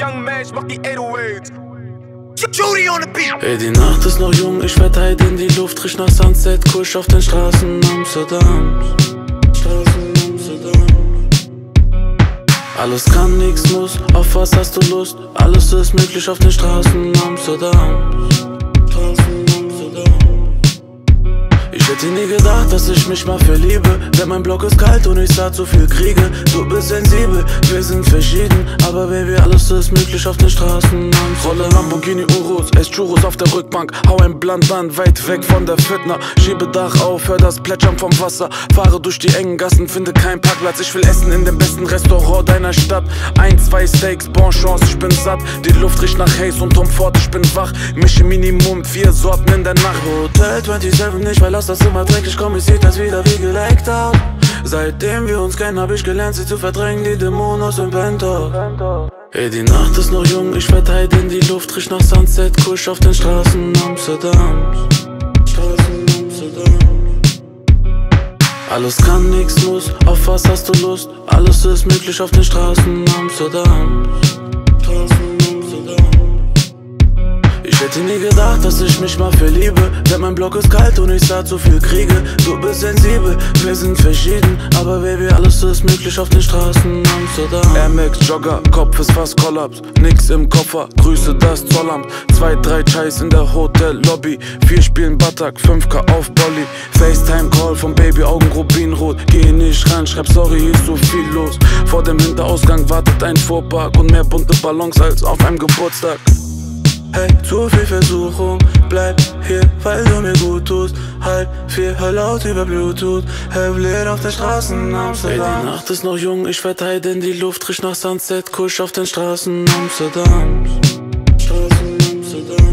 Young Mash macht die 808s. Judy on the beat. Ey, die Nacht ist noch jung, ich werd halt in die Luft, riech nach Sunset, kusch auf den Straßen Amsterdams. Straßen Amsterdam. Alles kann, nix muss, auf was hast du Lust? Alles ist möglich auf den Straßen Amsterdams. Straßen Amsterdam. Ich hätte nie gedacht, dass ich mich mal verliebe. Denn mein Block ist kalt und ich sah zu viel Kriege. Du bist sensibel, wir sind verschieden. Aber Baby, alles ist möglich auf den Straßen Rolle Lamborghini Urus, ess Churros auf der Rückbank. Hau ein Blunt weit weg von der Fitner Schiebe Dach auf, hör das Plätschern vom Wasser. Fahre durch die engen Gassen, finde keinen Parkplatz. Ich will essen in dem besten Restaurant deiner Stadt. Ein, zwei Steaks, Bonchance, ich bin satt. Die Luft riecht nach Haze und Tom Ford, ich bin wach. Mische Minimum vier Sorten in der Nacht. Hotel 27, nicht weil lass das immer dreckig, komm, ich sieht das wieder wie geleckt aus. Seitdem wir uns kennen, hab ich gelernt, sie zu verdrängen, die Dämonen aus dem Penthouse. Ey, die Nacht ist noch jung, ich verteid in die Luft, riech nach Sunset, kusch auf den Straßen Amsterdams. Straßen Amsterdam. Alles kann, nix muss, auf was hast du Lust? Alles ist möglich auf den Straßen Amsterdams. Hätte nie gedacht, dass ich mich mal verliebe. Denn mein Block ist kalt und ich sah zu viel Kriege. Du bist sensibel, wir sind verschieden. Aber Baby, alles ist möglich auf den Straßen Amsterdam. Air Max Jogger, Kopf ist fast Kollaps. Nix im Koffer, Grüße das Zollamt. Zwei, drei Chais in der Hotellobby. Vier spielen Batak, 5k auf Bolly FaceTime Call vom Baby, Augen rubinrot Geh nicht ran, schreib sorry, hier ist so viel los. Vor dem Hinterausgang wartet ein Fuhrpark Und mehr bunte Ballons als auf einem Geburtstag Hey, zu viel Versuchung, bleib hier, weil du mir gut tust. Halb vier, hör laut über Bluetooth, Heavlit auf der Straßen Amsterdam. Ey, die Nacht ist noch jung, ich verteid in die Luft, riech nach Sunset, kusch auf den Straßen Amsterdams. Straßen Amsterdam.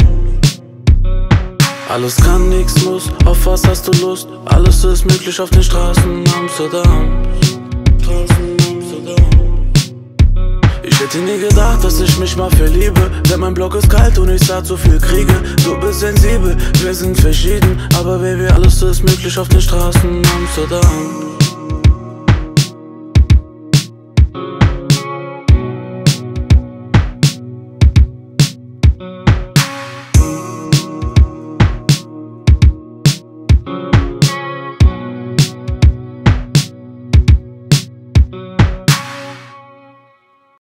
Alles kann, nix muss, auf was hast du Lust? Alles ist möglich auf den Straßen Amsterdams. Hätte nie gedacht, dass ich mich mal verliebe. Denn mein Block ist kalt und ich sah zu viel Kriege. Du bist sensibel, wir sind verschieden. Aber Baby, alles ist möglich auf den Straßen Amsterdam